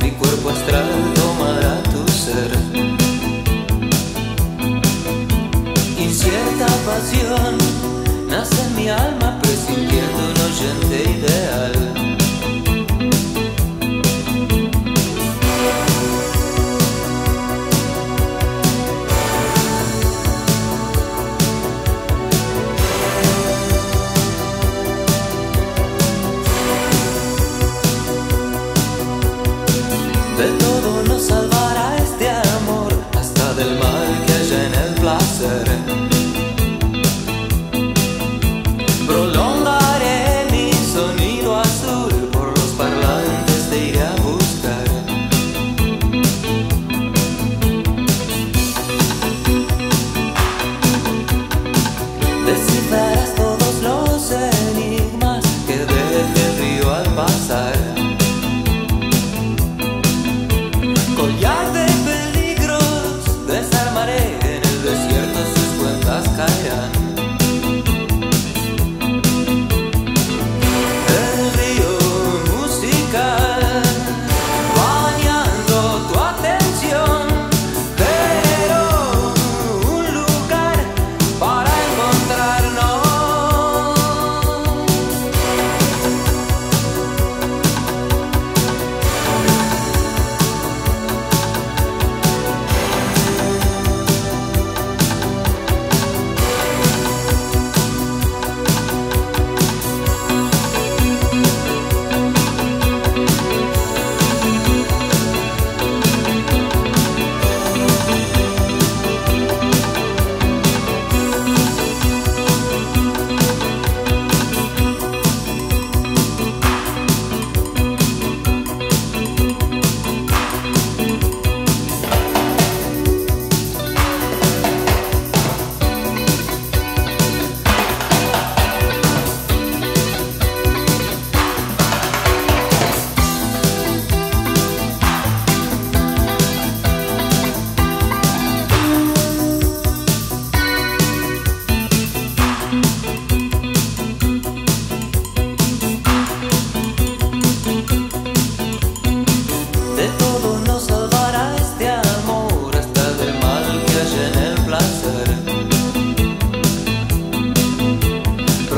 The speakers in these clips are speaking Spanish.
mi cuerpo astral tomará tu ser. Incierta pasión nace en mi alma presintiendo un oyente ideal. del mal que genera el placer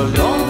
so long